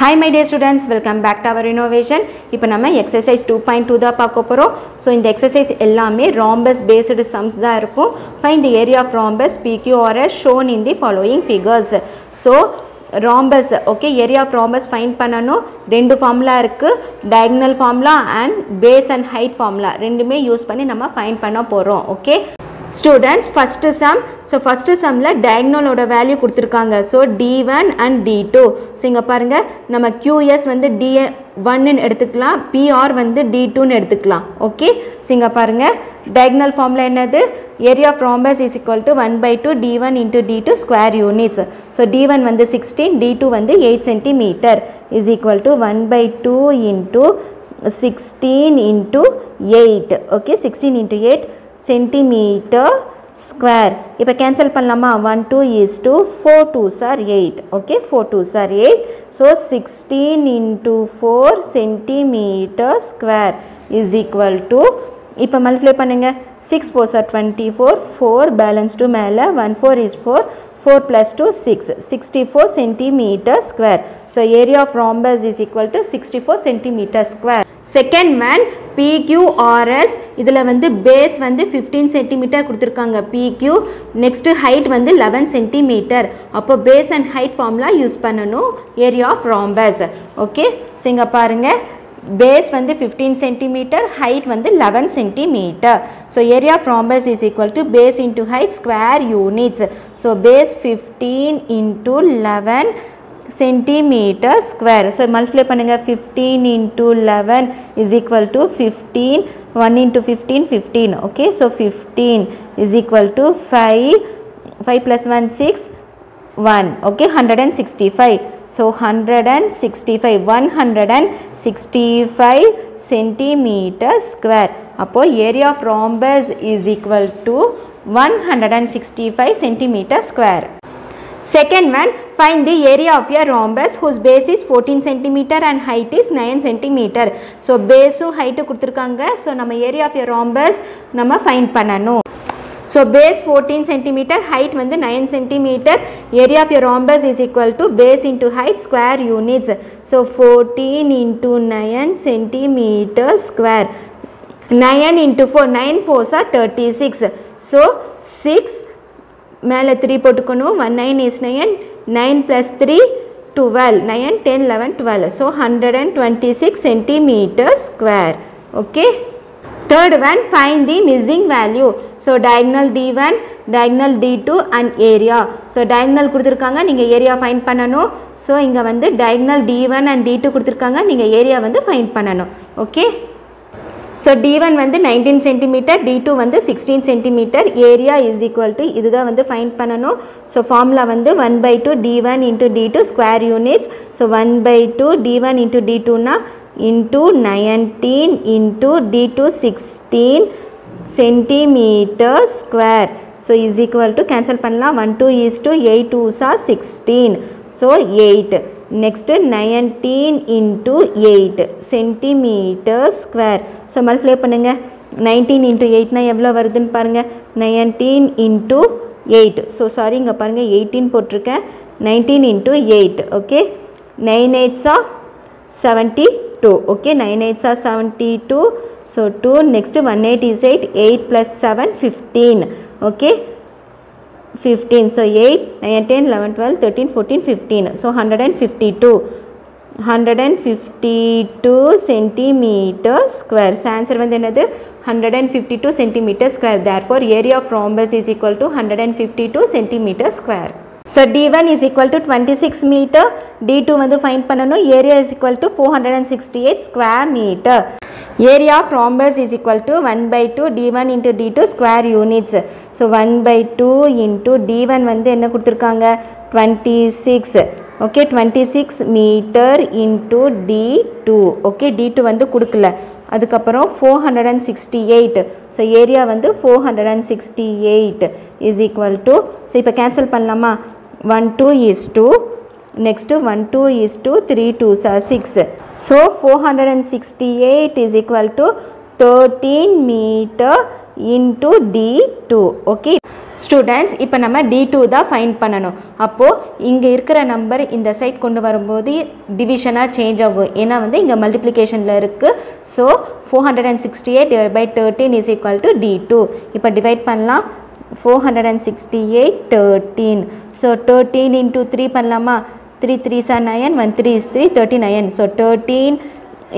Hi my dear students welcome back to our innovation இப்போ நம்ம exercise two point two தான் பார்க்க போகிறோம் ஸோ இந்த எக்ஸசைஸ் எல்லாமே ராம்பஸ் பேஸ்டு சம்ஸ் தான் இருக்கும். Find the area of rhombus figures shown in the following figures so rhombus okay area of rhombus find பண்ணணும். ரெண்டு ஃபார்முலா இருக்குது diagonal formula and base and height formula ரெண்டுமே use பண்ணி நம்ம find பண்ண போகிறோம் okay students first sum so first சம்மில் டயக்னோலோட வேல்யூ கொடுத்துருக்காங்க. So d one and d two so இங்கே பாருங்கள் நம்ம கியூஎஸ் வந்து டி ஒன்னு எடுத்துக்கலாம். பிஆர் வந்து டி டூன்னு எடுத்துக்கலாம். ஓகே ஸோ இங்கே பாருங்கள் டயக்னல் ஃபார்மில் என்னது? Area of rhombus is equal to one by two d one into d two square units so d one வந்து சிக்ஸ்டீன் டி டூ வந்து eight centimeter is equal to one by two into sixteen into eight okay sixteen into eight centimeter square இப்போ cancel பண்ணலாமா? One two is two four two sir eight okay four two sir eight so sixteen into four centimeter square is equal to இப்போ multiply பண்ணுங்கள் six four sir twenty four four balance two மேலே. One four is four four plus two six sixty four centimeter square so area of rhombus is equal to sixty four centimeter square second man figures இதில் வந்து base வந்து fifteen centimeter கொடுத்துருக்காங்க பிக்யூ next height வந்து eleven centimeter அப்போ base and height ஃபார்ம்லாம் use பண்ணணும். Area of rhombus okay so இங்கே பாருங்கள் பேஸ் வந்து ஃபிஃப்டீன் சென்டிமீட்டர் ஹைட் வந்து eleven centimeter so area of rhombus is equal to base into height square units so base fifteen into eleven centimetre square so multiply பண்ணுங்கள் fifteen into eleven is equal to fifteen one into fifteen fifteen okay so fifteen is equal to five five plus one six one okay hundred and sixty five so hundred and sixty five one hundred and sixty five centimetre square அப்போது area of rhombus is equal to one hundred and sixty five centimetre square Second one, find the area of a rhombus whose base is 14 cm and height is 9 cm. So, base height கொடுத்துருக்காங்க so நம்ம area of a rhombus நம்ம find பண்ணணும் so base fourteen centimetre height வந்து nine centimetre area of your rhombus is equal to base into height square units so fourteen into nine centimetre square nine into four nine fours are thirty six so six மேலே three போட்டுக்கணும் one nine is nine nine plus three twelve nine ten eleven twelve so hundred and twenty six centimeter square okay third one find the missing value so diagonal d one diagonal d two and area so diagonal கொடுத்துருக்காங்க. நீங்கள் area find பண்ணணும். So இங்கே வந்து diagonal d one and d two கொடுத்துருக்காங்க. நீங்கள் area வந்து find பண்ணணும். Okay so D one வந்து நைன்டீன் சென்டிமீட்டர் டி டூ வந்து sixteen centimeter area is equal to இதுதான் வந்து ஃபைன் பண்ணணும். ஸோ ஃபார்முலா வந்து one by two d one into d two square units so one by two d one into d டூனா into nineteen into d two sixteen centimeter square so is equal to cancel பண்ணலாம். One two is two eight two sir sixteen so eight next nineteen into eight centimeter square so multiply பண்ணுங்கள் nineteen into எயிட்னா எவ்வளோ வருதுன்னு பாருங்கள் nineteen into eight so sorry இங்கே பாருங்கள் eighteen போட்டிருக்கேன். Nineteen into eight okay nine எயிட்ஸா seventy two okay nine எயிட்ஸா seventy two so two next one eight is eight eight plus seven fifteen okay 15 so 8 9 10 11 12 13 14 15 so 152 152 centimeter square so answer வந்து என்னது 152 centimeter square therefore area of rhombus is equal to 152 centimeter square So d1 is equal to 26 meter. D2 வந்து find பண்ணணும். Area is equal to 468 square meter. Area of rhombus is equal to 1 by 2 d1 into d2 square units. So 1 by 2 into d1 வந்து என்ன கொடுத்துருக்காங்க? 26 okay 26 meter into d two okay d two வந்து கொடுக்கல. அதுக்கப்புறம் four hundred and sixty eight so area வந்து four hundred and sixty eight is equal to so இப்போ cancel பண்ணலாமா? One two is two next 1 2 is 2 3 2s are 6 so 468 is equal to 13 meter into d2 okay? Students இப்போ நம்ம D two தான் find பண்ணணும். அப்போது இங்கே இருக்கிற நம்பர் இந்த சைட் கொண்டு வரும்போது டிவிஷனாக சேஞ்ச் ஆகும். ஏன்னா வந்து இங்கே மல்டிப்ளிகேஷனில் இருக்குது so four hundred and sixty eight divide by thirteen is equal to d two இப்போ டிவைட் பண்ணலாம். Four hundred and sixty eight thirteen so thirteen into three பண்ணலாமா? Three three sir nine one three is three thirty nine so thirteen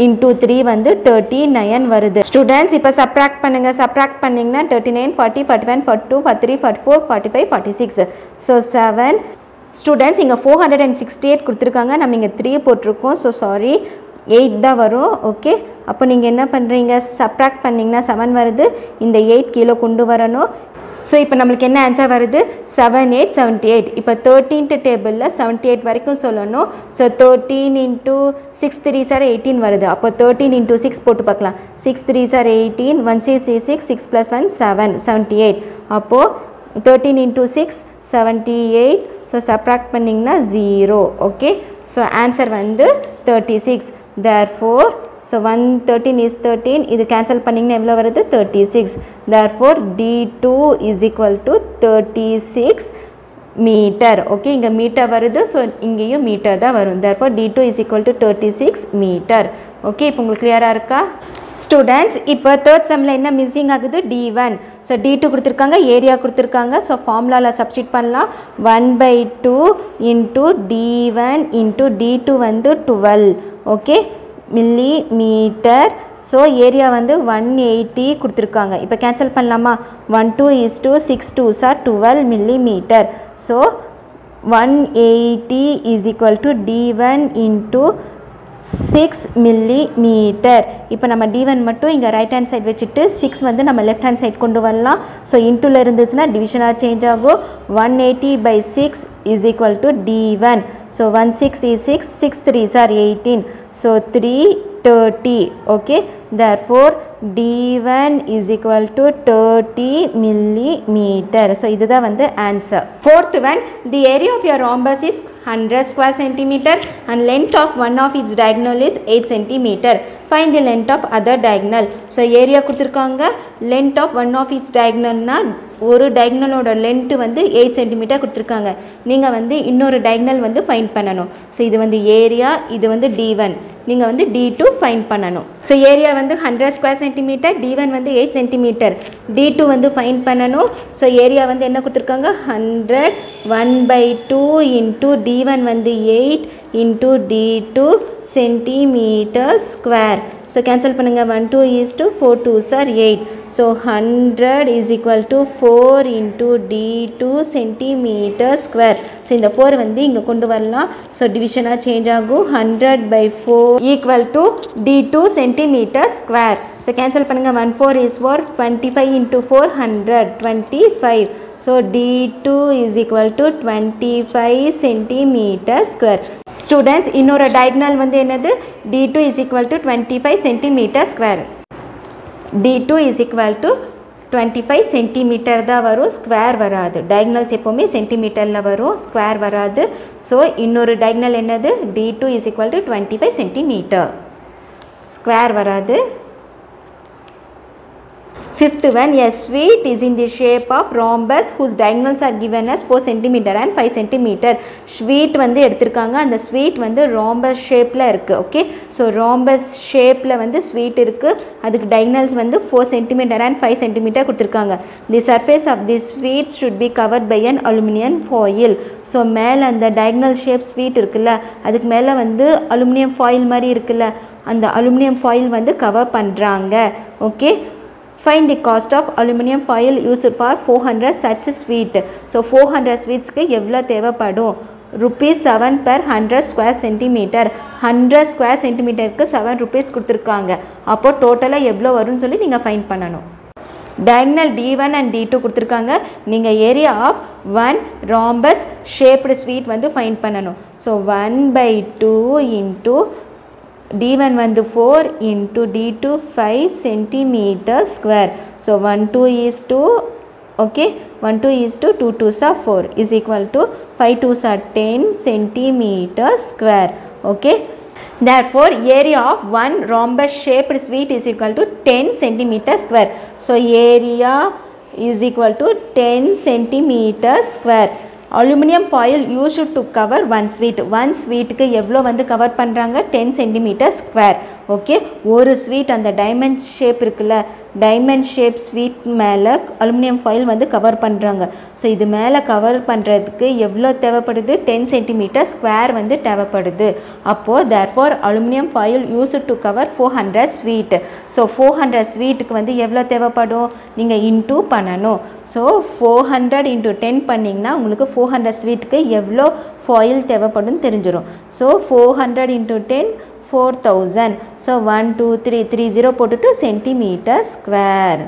into three வந்து thirty nine வருது. Students இப்போ subtract பண்ணுங்கள் subtract பண்ணிங்கன்னா thirty nine forty forty one forty two forty three forty four forty five forty six so seven students இங்கே four hundred and sixty eight கொடுத்துருக்காங்க. நம்ம இங்கே three போட்டிருக்கோம். ஸோ சாரி எயிட் தான் வரும். ஓகே அப்போ நீங்கள் என்ன பண்ணுறீங்க சப்ராக்ட் பண்ணிங்கன்னா செவன் வருது. இந்த எயிட் கீழே கொண்டு வரணும். ஸோ இப்போ நம்மளுக்கு என்ன ஆன்சர் வருது? செவன் எயிட் செவன்ட்டி எயிட் இப்போ தேர்ட்டீன்த்து டேபிளில் செவன்ட்டி எயிட் வரைக்கும் சொல்லணும். So thirteen into six threes are eighteen வருது. அப்போ தேர்ட்டீன் இன்ட்டு சிக்ஸ் போட்டு பார்க்கலாம். Six threes are eighteen one six C six six plus one seven seventy eight அப்போது thirteen into six seventy eight so subtract பண்ணிங்கன்னா zero okay so answer வந்து thirty six therefore so one thirteen is thirteen இது cancel பண்ணிங்கன்னா எவ்வளோ வருது? Thirty six therefore T two is equal to thirty six metre okay இங்கே metre வருது. So இங்கேயும் metre தான் வரும். There D two is equal to thirty six metre okay இப்போ உங்களுக்கு கிளியராக இருக்கா? ஸ்டூடெண்ட்ஸ் இப்போ தேர்ட் செம்மில் என்ன மிஸ்ஸிங் ஆகுது? D one so D two கொடுத்துருக்காங்க ஏரியா கொடுத்துருக்காங்க. ஸோ ஃபார்முலாவில் சப்ஸ்டிட் பண்ணலாம். One by two into D one into D two வந்து twelve okay millimetre so area வந்து ஒன் எயிட்டி கொடுத்துருக்காங்க. இப்போ கேன்சல் பண்ணலாமா? One two is two six twos are twelve millimetre so one eighty is equal to D one into six millimetre இப்போ நம்ம D one மட்டும் இங்கே right hand side வச்சுட்டு six வந்து நம்ம லெஃப்ட் ஹேண்ட் சைட் கொண்டு வரலாம். ஸோ இன்டூவில் இருந்துச்சுன்னா டிவிஷனாக சேஞ்ச் ஆகும். One eighty by six is equal to D one so one six E six six threes are eighteen so three thirty okay therefore d1 is equal to 30 millimeter so இதுதான் வந்து answer fourth one the area of your rhombus is 100 square centimeter and length of one of its diagonal is 8 centimeter. Find the length of other diagonal. So area கொடுத்துருக்காங்க. Length of one of its diagonalனா ஒரு டயக்னலோட length வந்து eight centimetre கொடுத்துருக்காங்க. நீங்கள் வந்து இன்னொரு diagonal வந்து ஃபைன் பண்ணணும். ஸோ இது வந்து ஏரியா இது வந்து D1 நீங்கள் வந்து டி டூ ஃபைன் பண்ணணும். ஸோ ஏரியா வந்து hundred square centimetre D one வந்து எயிட் சென்டிமீட்டர் டி டூ வந்து ஃபைன் பண்ணணும். ஸோ ஏரியா வந்து என்ன கொடுத்துருக்காங்க? Hundred one by two into D one வந்து eight into D two centimetre square so cancel பண்ணுங்கள் one two is two four twos are eight so hundred is equal to four into D two centimetre square so இந்த four வந்து இங்கே கொண்டு வரலாம் so டிவிஷனாக change ஆகும் hundred by four equal to D two centimetre square so cancel பண்ணுங்கள் one four is four twenty five into four hundred twenty five so D two is equal to twenty five centimetre square students இன்னொரு diagonal வந்து என்னது? D two is equal to twenty five centimetre square D two is equal to twenty five centimetre தான் வரும் square வராது. Diagonals எப்போவுமே சென்டிமீட்டரில் வரும் square வராது. So இன்னொரு டயக்னல் என்னது? D two is equal to twenty five centimetre square வராது. Fifth one, a sweet is in the shape of rhombus whose diagonals are given as 4 cm and 5 cm. Sweet வந்து எடுத்திருக்காங்க. அந்த sweet வந்து rhombus shapeல இருக்கு. Okay so rhombus shapeல வந்து sweet இருக்கு. அதுக்கு diagonals வந்து 4 cm and 5 cm கொடுத்துருக்காங்க. The surface of the sweet should be covered by an aluminium foil. So மேலே அந்த diagonal shape sweet இருக்குல்ல அதுக்கு மேலே வந்து அலுமினியம் ஃபாயில் மாதிரி இருக்குல்ல அந்த அலுமினியம் ஃபாயில் வந்து கவர் பண்ணுறாங்க okay find the cost of aluminum foil used for 400 such sweet. So four hundred ஸ்வீட்ஸ்க்கு எவ்வளோ தேவைப்படும்? Rupees seven per hundred square centimetre hundred square சென்டிமீட்டருக்கு செவன் ருபீஸ் கொடுத்துருக்காங்க. அப்போது டோட்டலாக எவ்வளோ வரும்னு சொல்லி நீங்கள் ஃபைன் பண்ணணும். Diagonal D one and D two கொடுத்துருக்காங்க. நீங்கள் area of one rhombus shaped sweet வந்து ஃபைன் பண்ணணும். So one by two into d1 வந்து 4 into d2 5 centimeter square so 1 2 is 2 okay 1 2 is 2 2 2s are 4 is equal to 5 2s are 10 centimeter square okay therefore area of one rhombus shaped sweet is equal to 10 centimeter square so area is equal to ten centimetre square aluminium foil use to cover one sweet one ஸ்வீட்டுக்கு எவ்வளோ வந்து cover பண்ணுறாங்க ten centimetre square okay ஒரு sweet அந்த diamond shape இருக்குல்ல diamond shape sweet மேலே aluminium foil வந்து cover பண்ணுறாங்க so இது மேலே கவர் பண்ணுறதுக்கு எவ்வளோ தேவைப்படுது? டென் சென்டிமீட்டர் ஸ்கொயர் வந்து தேவைப்படுது. அப்போது therefore aluminium foil use to cover four hundred sweet so four hundred ஸ்வீட்டுக்கு வந்து எவ்வளோ தேவைப்படும்? நீங்கள் இன்டூ பண்ணணும். So four hundred into ten பண்ணிங்கன்னா உங்களுக்கு ஃபோர் ஹண்ட்ரட் ஸ்வீட்டுக்கு எவ்வளோ ஃபாயில் தேவைப்படும் தெரிஞ்சிடும் so four hundred into ten four thousand so one two three three zero போட்டுட்டு centimetre square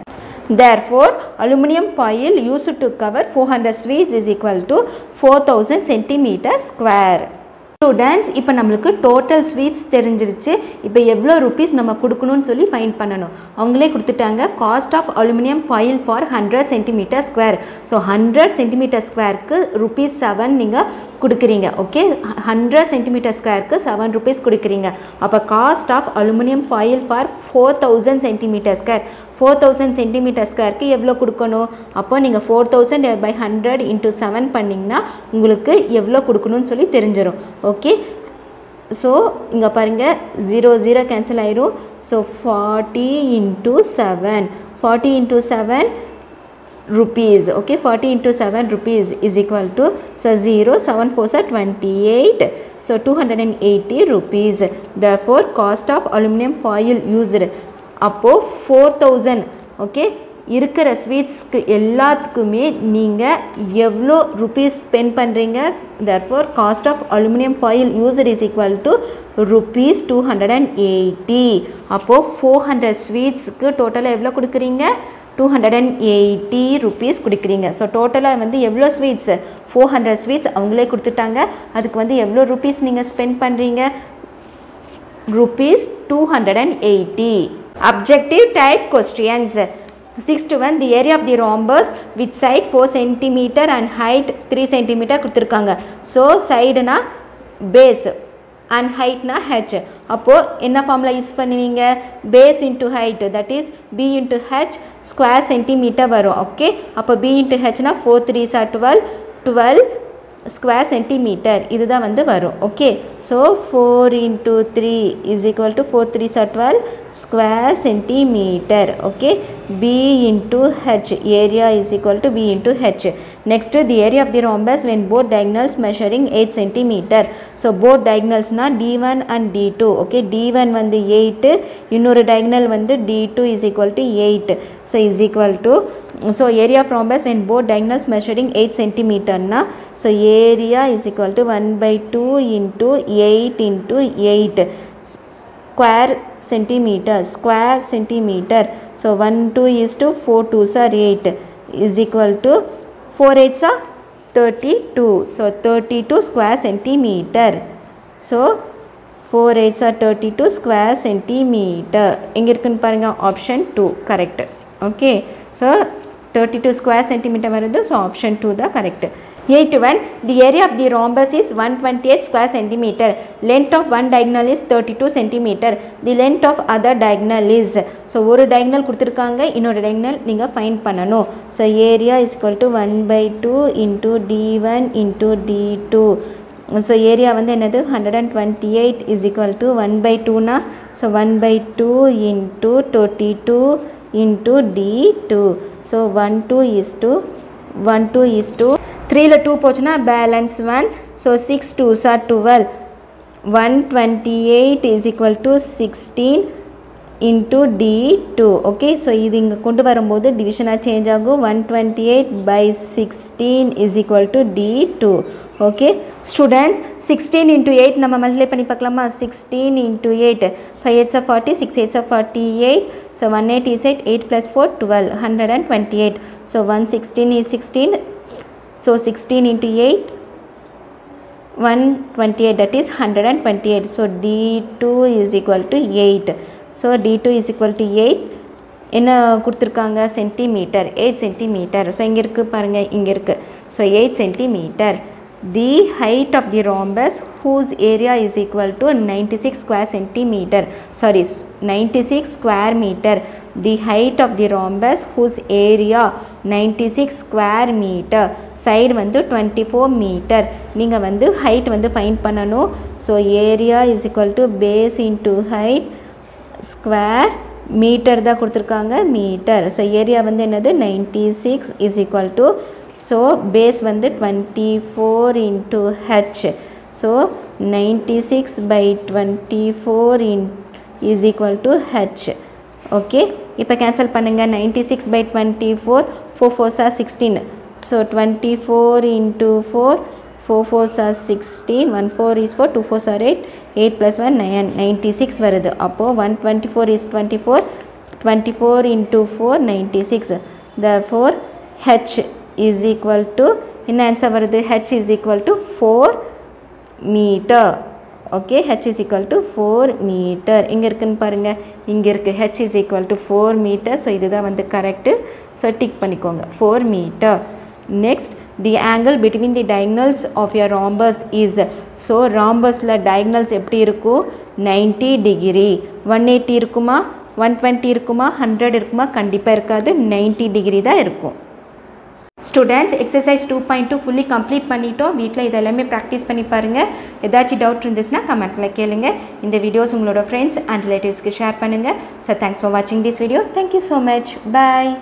therefore aluminum foil used to cover 400 sweets is equal to 4000 centimeter square Students இப்போ நம்மளுக்கு total sweets தெரிஞ்சிருச்சு. இப்போ எவ்வளோ rupees நம்ம கொடுக்கணும்னு சொல்லி fine பண்ணணும். அவங்களே கொடுத்துட்டாங்க. Cost of aluminium foil for hundred centimetre square so hundred centimetre ஸ்கொயருக்கு ருபீஸ் செவன் நீங்கள் கொடுக்குறீங்க. ஓகே ஹண்ட்ரட் சென்டிமீட்டர் ஸ்கொயருக்கு செவன் ருபீஸ் கொடுக்குறீங்க. அப்போ cost of aluminium foil for four thousand centimetre square four thousand centimetre ஸ்கொயருக்கு எவ்வளோ கொடுக்கணும்? அப்போ நீங்கள் four thousand by hundred into seven பண்ணிங்கன்னா உங்களுக்கு எவ்வளோ கொடுக்கணும்னு சொல்லி தெரிஞ்சிடும் ஓகே ஸோ இங்கே பாருங்கள் ஜீரோ ஜீரோ கேன்சல் ஆயிரும். So forty into seven forty into seven rupees. Okay? 40 into 7 rupees is equal to so 0 7 4 hundred 28 so 280 rupees. Therefore cost of aluminum foil used. அப்போது ஃபோர் தௌசண்ட் ஓகே இருக்கிற ஸ்வீட்ஸ்க்கு எல்லாத்துக்குமே நீங்கள் எவ்வளோ rupees spend பண்ணுறீங்க therefore cost of aluminium foil used is equal to rupees two hundred and eighty அப்போது four hundred ஸ்வீட்ஸுக்கு டோட்டலாக எவ்வளோ கொடுக்குறீங்க? Two hundred and eighty rupees கொடுக்குறீங்க. ஸோ டோட்டலாக வந்து எவ்வளோ ஸ்வீட்ஸ் ஃபோர் ஹண்ட்ரட் ஸ்வீட்ஸ் அவங்களே கொடுத்துட்டாங்க. அதுக்கு வந்து எவ்வளோ ருபீஸ் நீங்கள் ஸ்பெண்ட் பண்ணுறீங்க rupees two hundred and eighty objective type questions. Sixth one the area of the rhombus with side 4 centimeter and height 3 centimeter கொடுத்துருக்காங்க. ஸோ சைடுனா பேஸ் அண்ட் ஹைட்னா ஹெச் அப்போது என்ன ஃபார்மில் யூஸ் பண்ணுவீங்க? Base into height that is B into H square centimetre வரும் okay அப்போ B into ஹெச்னா four threes are twelve twelve square centimetre இதுதான் வந்து வரும். Okay so four into three is equal to four threes are twelve square centimetre okay B into H area is equal to B into H next the area of the rhombus when both diagonals measuring eight centimetre so both diagonalsனால் D one and D two okay D one வந்து eight இன்னொரு diagonal வந்து D two is equal to eight so is equal to so area of rhombus when both diagonals measuring eight சென்டிமீட்டர்னா so area is equal to one by two into eight into eight square centimeter square centimeter so 1 2 is to 4 2s are 8 is equal to 4 8s are 32 so 32 square centimeter so 4 8s are 32 square centimeter எங்க இருக்குன்னு பாருங்க option 2 correct okay so 32 square centimeter வருது so option 2 தான் correct 81 the area of the rhombus is 128 square centimeter length of one diagonal is 32 centimeter the length of other diagonal is so ஒரு diagonal கொடுத்துருக்காங்க இன்னொரு diagonal நீங்கள் find பண்ணணும் so area is equal to one by two into D one into D two so area வந்து என்னது hundred and twenty eight is equal to one by டூனா so one by two into twenty two into D two so one two is two one two is two த்ரீல two போச்சுன்னா balance one so six twos are twelve one twenty eight is equal to sixteen into D two okay so இது இங்கே கொண்டு வரும்போது டிவிஷனாக change ஆகும் one twenty eight by sixteen is equal to D two okay students sixteen into eight நம்ம multiply பண்ணி பார்க்கலாமா sixteen into eight five eights of forty six eights of forty eight so one eight is eight eight plus four twelve hundred and twenty eight so one sixteen is sixteen so 16 into 8 128 that is 128 so d2 is equal to so D two is equal to eight என்ன கொடுத்துருக்காங்க? Centimetre eight centimetre so இங்கே இருக்குது பாருங்கள் இங்கே இருக்குது so eight centimetre the height of the rhombus whose area is equal to ninety six square centimetre sorry ninety six square metre the height of the rhombus whose area ninety six square metre side வந்து twenty four metre நீங்கள் வந்து height வந்து find பண்ணணும். So area is equal to base into height square metre தான் கொடுத்துருக்காங்க. Metre so area வந்து என்னது? Ninety six is equal to so base வந்து twenty four into H so ninety six by twenty four in is equal to H okay இப்போ cancel பண்ணுங்கள் ninety six by twenty four four fours are sixteen so twenty four into four four fours are sixteen one four is four two fours are eight eight plus one nine ninety six வருது. அப்போது one twenty four is twenty four twenty four into four ninety six the four H is equal to என்ன answer வருது? H is equal to four metre okay H is equal to four metre இங்கே இருக்குன்னு பாருங்கள் இங்கே இருக்குது H is equal to four metre so இதுதான் வந்து correct so tick பண்ணிக்கோங்க. Four metre next the angle between the diagonals of your rhombus is so ராம்பஸில் diagonals எப்படி இருக்கும் நைன்ட்டி டிகிரி ஒன் எயிட்டி இருக்குமா? ஒன் டுவெண்ட்டி இருக்குமா? ஹண்ட்ரட் இருக்குமா? கண்டிப்பாக இருக்காது. நைன்ட்டி டிகிரி தான் இருக்கும். Students exercise two point two fully complete பண்ணிட்டோம். வீட்டில் இதெல்லாமே ப்ராக்டிஸ் பண்ணி பாருங்கள் ஏதாச்சும் டவுட் இருந்துச்சுன்னா கமெண்ட்டில் கேளுங்க. இந்த வீடியோஸ் உங்களோட ஃப்ரெண்ட்ஸ் அண்ட் ரிலேட்டிவ்ஸ்க்கு ஷேர் பண்ணுங்கள் ஸோ தேங்க்ஸ் ஃபார் வாட்சிங் this video thank you so much bye